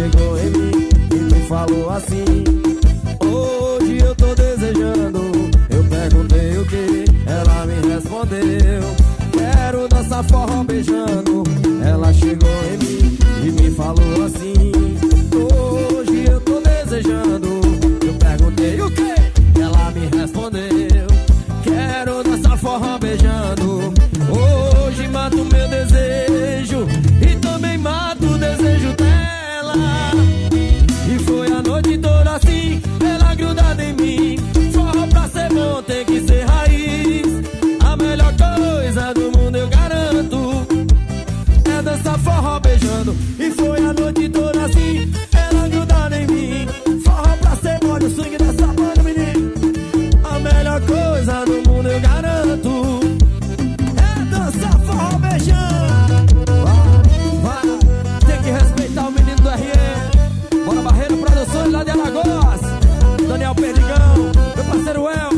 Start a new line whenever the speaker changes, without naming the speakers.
chegou em mim e me falou assim Hoje eu tô desejando Eu perguntei o que, ela me respondeu Quero dançar forró beijando Ela chegou Dançar forró beijando. E foi a noite toda assim Ela grudada em mim. Forró pra ser bom o swing dessa banda menino. A melhor coisa do mundo eu garanto É dançar forró beijando. Vai, vai, tem que respeitar o menino do RM Bora Barreiro Produções lá de Alagoas. Daniel Perdigão, meu parceiro El